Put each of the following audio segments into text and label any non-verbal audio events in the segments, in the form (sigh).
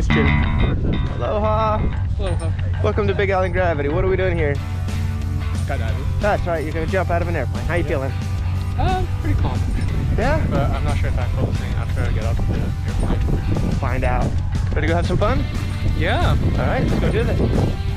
Christian. Aloha. Aloha. Welcome to Big Island Gravity. What are we doing here? Skydiving. That's right. You're gonna jump out of an airplane. How you yeah. feeling? Um, pretty calm. Yeah. But I'm not sure if I'm focusing after I get off the airplane. We'll find out. Ready to go have some fun? Yeah. All right. Let's go do this.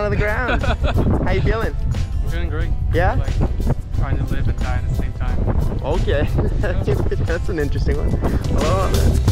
Welcome back down to the ground. (laughs) How you feeling? I'm feeling great. Yeah? Like trying to live and die at the same time. Okay, (laughs) that's an interesting one. Oh,